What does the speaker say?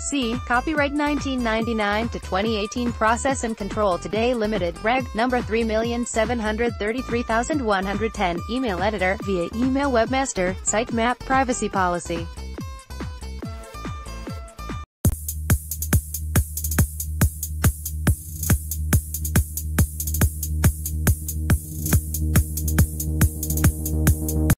C. Copyright 1999 to 2018 Process and Control Today Limited, Reg. Number 3733110, Email Editor, via Email Webmaster, Sitemap Privacy Policy.